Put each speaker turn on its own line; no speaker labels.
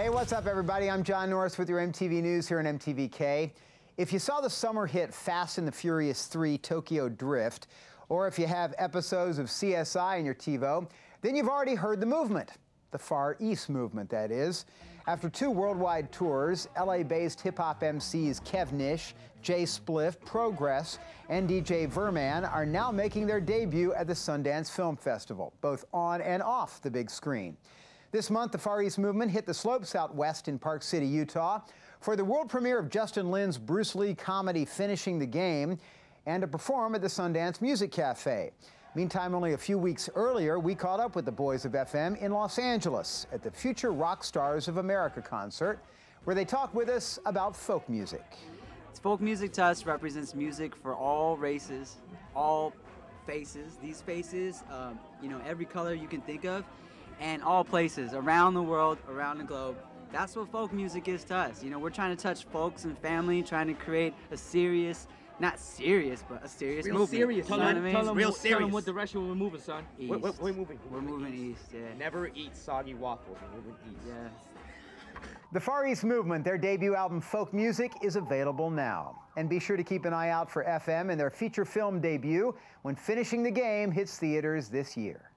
Hey, what's up, everybody? I'm John Norris with your MTV News here on MTVK. If you saw the summer hit Fast and the Furious 3 Tokyo Drift, or if you have episodes of CSI in your TiVo, then you've already heard the movement. The Far East movement, that is. After two worldwide tours, LA based hip hop MCs Kev Nish, J-Splif, Progress, and DJ Virman are now making their debut at the Sundance Film Festival, both on and off the big screen. This month, the Far East Movement hit the slopes out west in Park City, Utah, for the world premiere of Justin Lin's Bruce Lee comedy Finishing the Game and to perform at the Sundance Music Cafe. Meantime, only a few weeks earlier, we caught up with the boys of FM in Los Angeles at the Future Rock Stars of America concert, where they talked with us about folk music.
Folk music to us represents music for all races, all faces. These faces, um, you know, every color you can think of and all places around the world, around the globe. That's what folk music is to us. You know, we're trying to touch folks and family, trying to create a serious, not serious, but a serious
Real
movement.
serious,
you
son.
know what I mean?
Tell 'em
Real
what- Tell them what direction we're moving, son.
East.
We're, we're, we're moving.
We're moving east, yeah.
Never eat soggy waffles. We're moving east.
Yeah.
The Far East Movement, their debut album Folk Music, is available now. And be sure to keep an eye out for FM and their feature film debut when Finishing the Game hits theaters this year.